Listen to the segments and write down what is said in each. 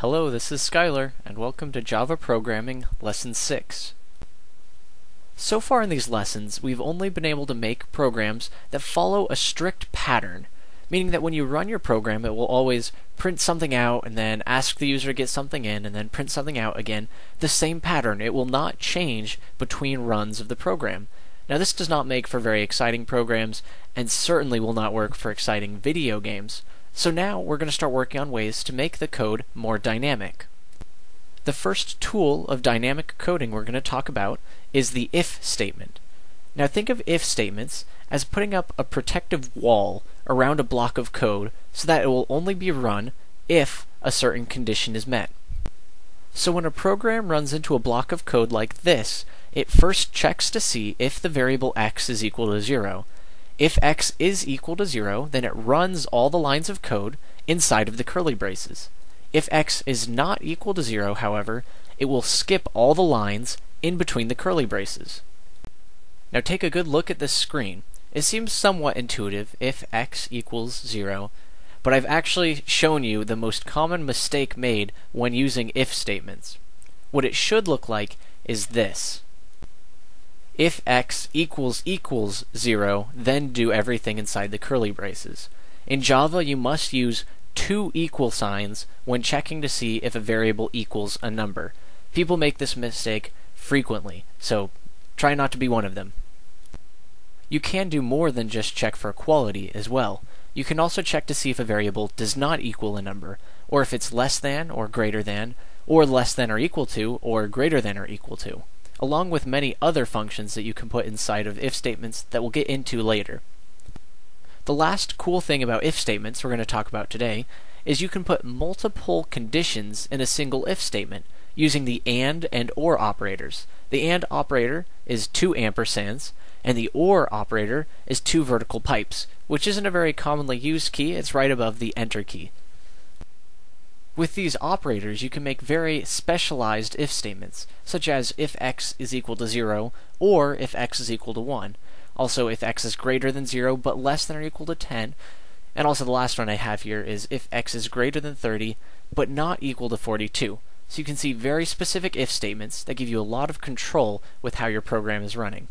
Hello, this is Skyler, and welcome to Java Programming Lesson 6. So far in these lessons, we've only been able to make programs that follow a strict pattern, meaning that when you run your program, it will always print something out and then ask the user to get something in and then print something out again. The same pattern. It will not change between runs of the program. Now, this does not make for very exciting programs and certainly will not work for exciting video games. So now we're going to start working on ways to make the code more dynamic. The first tool of dynamic coding we're going to talk about is the if statement. Now think of if statements as putting up a protective wall around a block of code so that it will only be run if a certain condition is met. So when a program runs into a block of code like this, it first checks to see if the variable x is equal to 0, if x is equal to 0, then it runs all the lines of code inside of the curly braces. If x is not equal to 0, however, it will skip all the lines in between the curly braces. Now take a good look at this screen. It seems somewhat intuitive if x equals 0, but I've actually shown you the most common mistake made when using if statements. What it should look like is this if x equals equals 0, then do everything inside the curly braces. In Java, you must use two equal signs when checking to see if a variable equals a number. People make this mistake frequently, so try not to be one of them. You can do more than just check for equality as well. You can also check to see if a variable does not equal a number, or if it's less than or greater than, or less than or equal to, or greater than or equal to along with many other functions that you can put inside of if statements that we'll get into later. The last cool thing about if statements we're going to talk about today is you can put multiple conditions in a single if statement using the AND and OR operators. The AND operator is two ampersands, and the OR operator is two vertical pipes, which isn't a very commonly used key, it's right above the Enter key. With these operators, you can make very specialized if statements, such as if x is equal to 0 or if x is equal to 1. Also, if x is greater than 0 but less than or equal to 10. And also, the last one I have here is if x is greater than 30 but not equal to 42. So you can see very specific if statements that give you a lot of control with how your program is running.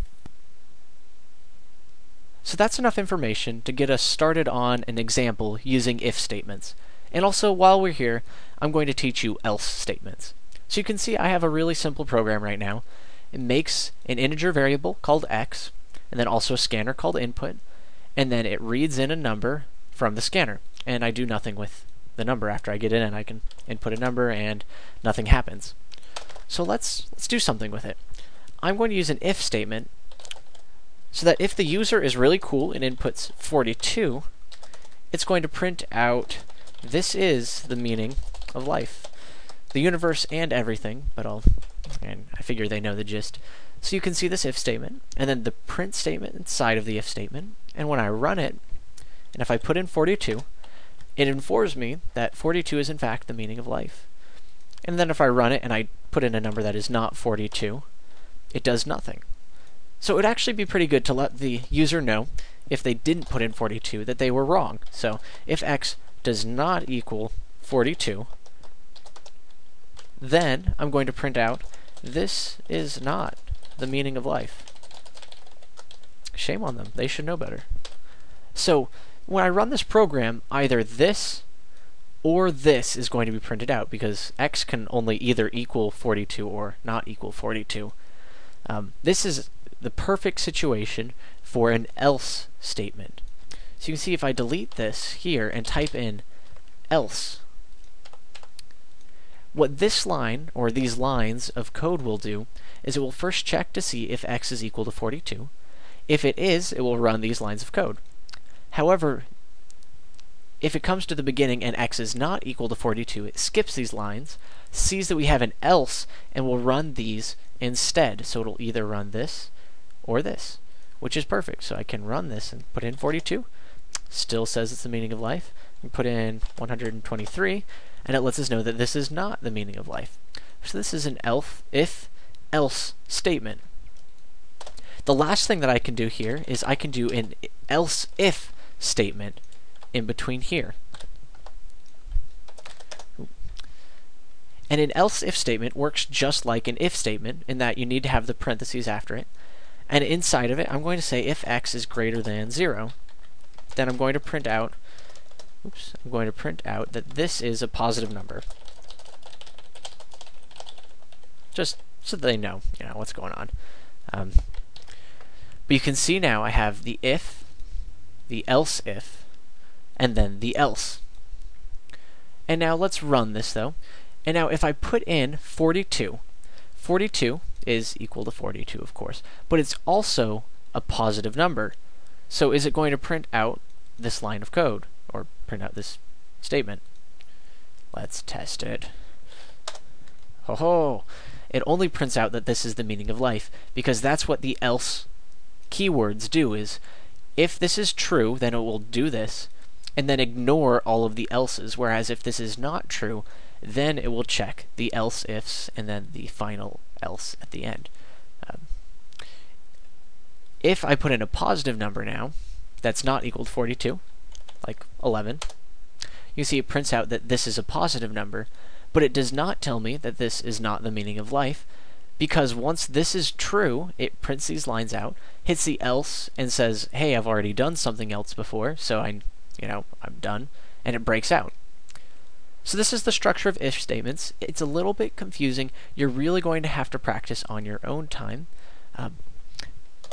So that's enough information to get us started on an example using if statements. And also, while we're here, I'm going to teach you else statements. So you can see I have a really simple program right now. It makes an integer variable called x, and then also a scanner called input, and then it reads in a number from the scanner. And I do nothing with the number after I get in, and I can input a number and nothing happens. So let's let's do something with it. I'm going to use an if statement so that if the user is really cool and inputs 42, it's going to print out this is the meaning of life. The universe and everything, but I'll and I figure they know the gist. So you can see this if statement, and then the print statement inside of the if statement, and when I run it, and if I put in 42, it informs me that 42 is in fact the meaning of life. And then if I run it and I put in a number that is not 42, it does nothing. So it would actually be pretty good to let the user know if they didn't put in 42 that they were wrong. So if x does not equal 42, then I'm going to print out this is not the meaning of life. Shame on them. They should know better. So when I run this program, either this or this is going to be printed out because x can only either equal 42 or not equal 42. Um, this is the perfect situation for an else statement. So you can see if I delete this here and type in else, what this line, or these lines of code will do, is it will first check to see if x is equal to 42. If it is, it will run these lines of code. However, if it comes to the beginning and x is not equal to 42, it skips these lines, sees that we have an else, and will run these instead. So it'll either run this or this, which is perfect. So I can run this and put in 42, still says it's the meaning of life. We put in 123, and it lets us know that this is not the meaning of life. So this is an elf, if, else statement. The last thing that I can do here is I can do an else if statement in between here. And an else if statement works just like an if statement in that you need to have the parentheses after it. And inside of it, I'm going to say if x is greater than 0, then I'm going to print out oops, I'm going to print out that this is a positive number. Just so they know, you know, what's going on. Um, but you can see now I have the if, the else if, and then the else. And now let's run this though. And now if I put in 42, 42 is equal to 42 of course, but it's also a positive number. So is it going to print out this line of code, or print out this statement? Let's test it. Ho ho! It only prints out that this is the meaning of life, because that's what the else keywords do is, if this is true, then it will do this, and then ignore all of the else's, whereas if this is not true, then it will check the else ifs and then the final else at the end. If I put in a positive number now, that's not equal to 42, like 11, you see it prints out that this is a positive number, but it does not tell me that this is not the meaning of life, because once this is true, it prints these lines out, hits the else, and says, hey, I've already done something else before, so I, you know, I'm done, and it breaks out. So this is the structure of if statements. It's a little bit confusing. You're really going to have to practice on your own time. Um,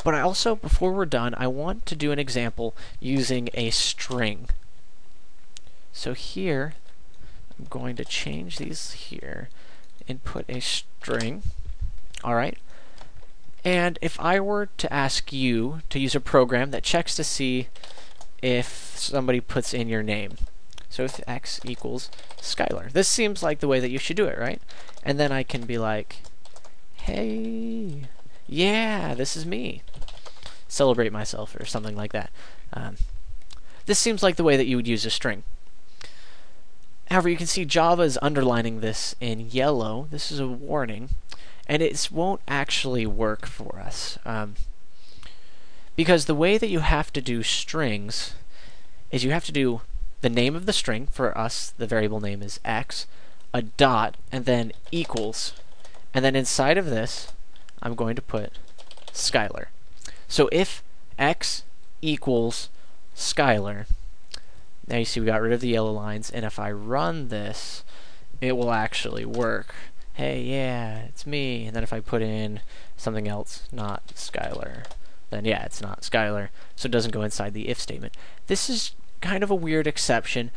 but I also, before we're done, I want to do an example using a string. So here, I'm going to change these here and put a string. Alright. And if I were to ask you to use a program that checks to see if somebody puts in your name. So if x equals Skyler. This seems like the way that you should do it, right? And then I can be like, hey, yeah, this is me. Celebrate myself or something like that. Um, this seems like the way that you would use a string. However, you can see Java is underlining this in yellow. This is a warning and it won't actually work for us. Um, because the way that you have to do strings is you have to do the name of the string, for us, the variable name is x, a dot, and then equals. And then inside of this, I'm going to put Skyler. So if x equals Skyler, now you see we got rid of the yellow lines, and if I run this, it will actually work hey, yeah, it's me. And then if I put in something else, not Skyler, then yeah, it's not Skyler. So it doesn't go inside the if statement. This is kind of a weird exception.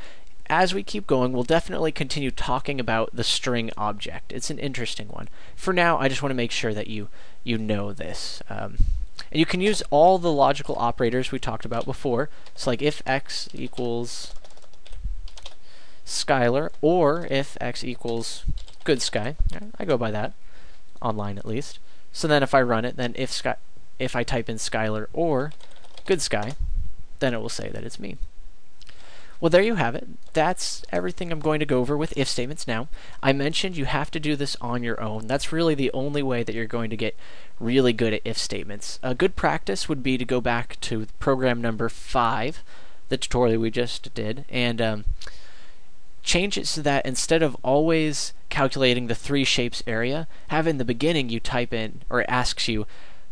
As we keep going, we'll definitely continue talking about the string object. It's an interesting one. For now, I just want to make sure that you you know this. Um, and you can use all the logical operators we talked about before. So like if x equals Skyler, or if x equals Good Sky. I go by that, online at least. So then if I run it, then if Sky, if I type in Skyler or Good Sky, then it will say that it's me. Well, there you have it. That's everything I'm going to go over with if statements now. I mentioned you have to do this on your own. That's really the only way that you're going to get really good at if statements. A good practice would be to go back to program number 5, the tutorial we just did, and um, change it so that instead of always calculating the three shapes area, have in the beginning you type in, or it asks you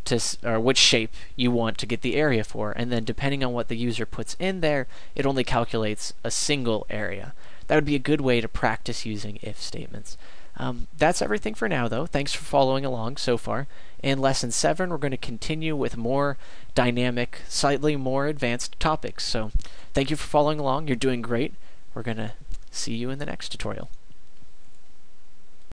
to, or which shape you want to get the area for, and then depending on what the user puts in there, it only calculates a single area. That would be a good way to practice using if statements. Um, that's everything for now, though. Thanks for following along so far. In Lesson 7, we're going to continue with more dynamic, slightly more advanced topics. So, thank you for following along. You're doing great. We're going to See you in the next tutorial.